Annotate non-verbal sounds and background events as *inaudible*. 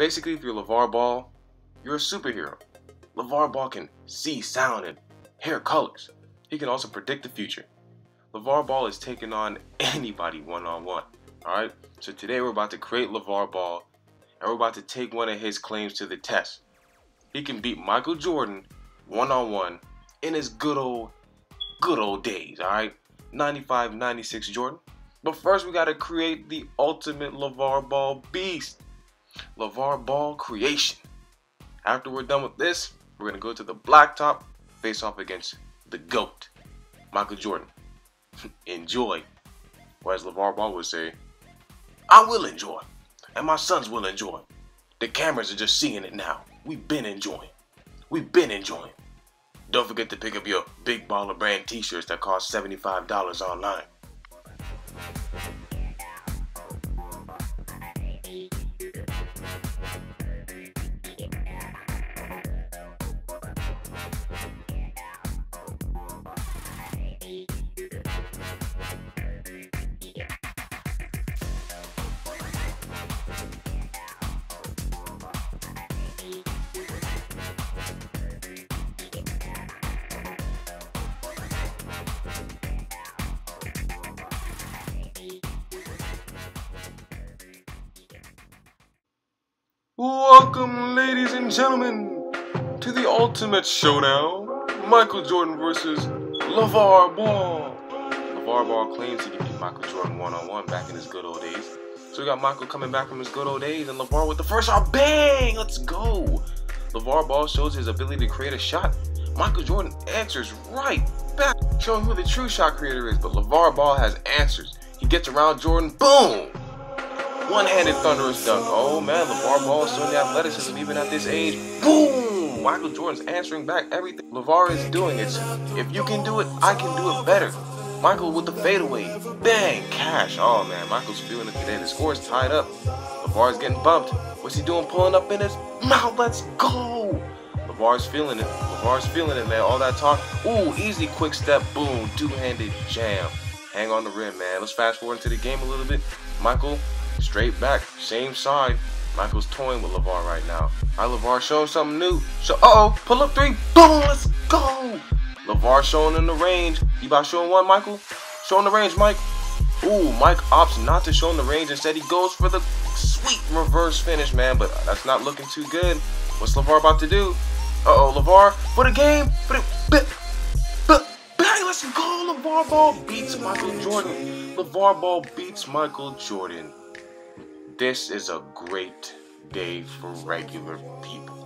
Basically, if you're LaVar Ball, you're a superhero. LaVar Ball can see, sound, and hear colors. He can also predict the future. LaVar Ball is taking on *laughs* anybody one on one. Alright? So today we're about to create LaVar Ball and we're about to take one of his claims to the test. He can beat Michael Jordan one on one in his good old, good old days, alright? 95 96 Jordan. But first, we got to create the ultimate LaVar Ball beast. LaVar Ball creation. After we're done with this, we're going to go to the blacktop, face off against the GOAT, Michael Jordan. *laughs* enjoy. Or as LaVar Ball would say, I will enjoy. And my sons will enjoy. The cameras are just seeing it now. We've been enjoying. We've been enjoying. Don't forget to pick up your Big Baller brand t-shirts that cost $75 online. Welcome, ladies and gentlemen, to the ultimate showdown Michael Jordan versus LaVar Ball. LaVar Ball claims he can beat Michael Jordan one on one back in his good old days. So we got Michael coming back from his good old days, and LaVar with the first shot. Bang! Let's go! LaVar Ball shows his ability to create a shot. Michael Jordan answers right back, showing who the true shot creator is. But LaVar Ball has answers. He gets around Jordan. Boom! One-handed thunderous dunk. Oh man, LaVar Ball is showing the athleticism even at this age. Boom! Michael Jordan's answering back everything LaVar is doing. It's if you can do it, I can do it better. Michael with the fadeaway. Bang! Cash. Oh man, Michael's feeling it today. The score is tied up. LaVar's getting bumped. What's he doing? Pulling up in his mouth. Let's go! LaVar's feeling it. LaVar's feeling it, man. All that talk. Ooh, easy quick step. Boom. Two-handed jam. Hang on the rim, man. Let's fast forward into the game a little bit. Michael Straight back, same side. Michael's toying with LaVar right now. Hi, LaVar showing something new. So, uh-oh, pull up three. Boom, let's go. LaVar showing in the range. You about showing one, Michael? Showing the range, Mike. Ooh, Mike opts not to show in the range. Instead, he goes for the sweet reverse finish, man. But that's not looking too good. What's LaVar about to do? Uh-oh, LaVar for the game. For the, but, but, bang, let's go. LaVar Ball beats Michael Jordan. LaVar Ball beats Michael Jordan. This is a great day for regular people.